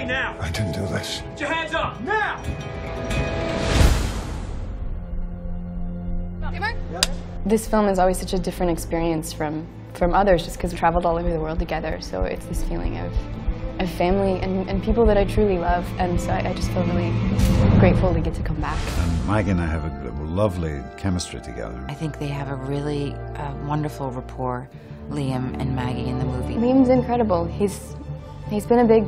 away now! I didn't do this. Put your hands up, now! This film is always such a different experience from, from others just because we traveled all over the world together. So it's this feeling of, of family and, and people that I truly love. And so I, I just feel really grateful to get to come back. And Maggie and I have a lovely chemistry together. I think they have a really uh, wonderful rapport, Liam and Maggie in the movie. Liam's incredible. He's, he's been a big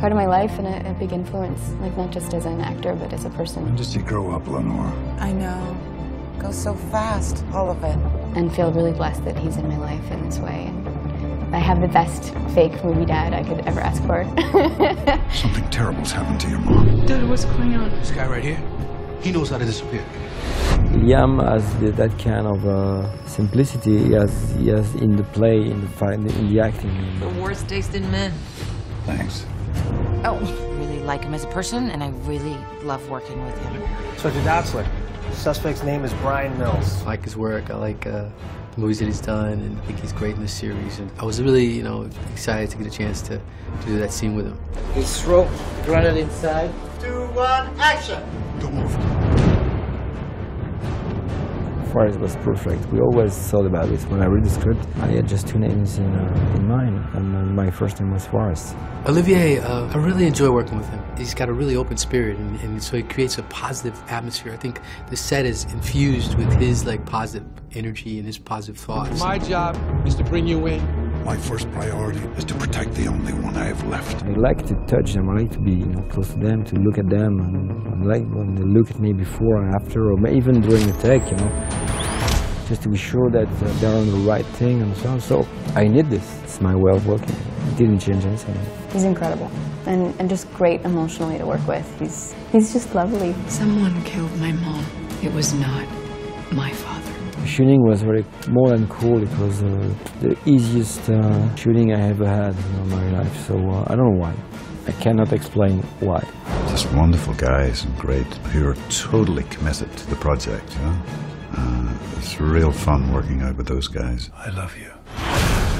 part of my life and a, a big influence, like not just as an actor, but as a person. When did you grow up, Lenore? I know. Goes so fast, all of it. And feel really blessed that he's in my life in this way. And I have the best fake movie dad I could ever ask for. Something terrible's happened to your mom. Dad, what's going on? This guy right here, he knows how to disappear. Liam has the, that kind of uh, simplicity he has, he has in the play, in the fight, in the acting. The worst taste in men. Thanks. Oh, I really like him as a person, and I really love working with him. So Sergeant Dotzler, suspect's name is Bryan Mills. I like his work. I like uh, the movies that he's done, and I think he's great in this series. And I was really, you know, excited to get a chance to, to do that scene with him. His throat, granted inside. Two, one, action! Forest was perfect. We always thought about it. When I read the script, I had just two names in, uh, in mind, and uh, my first name was Forest. Olivier, uh, I really enjoy working with him. He's got a really open spirit, and, and, so he creates a positive atmosphere. I think the set is infused with his like positive energy and his positive thoughts. My job is to bring you in. My first priority is to protect the only one I have left. I like to touch them. I like to be you know, close to them, to look at them, and I like when they look at me before and after, or even during the take, you know, just to be sure that uh, they're on the right thing and so on. So I need this. It's my way of working. It didn't change anything. He's incredible and, and just great emotionally to work with. He's, he's just lovely. Someone killed my mom. It was not my father. Shooting was very more than cool. It was uh, the easiest uh, shooting I ever had in my life. So uh, I don't know why. I cannot explain why. Just wonderful guys and great who are totally committed to the project. You know? It's real fun working out with those guys. I love you.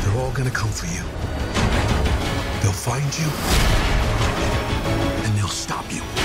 They're all gonna come for you. They'll find you, and they'll stop you.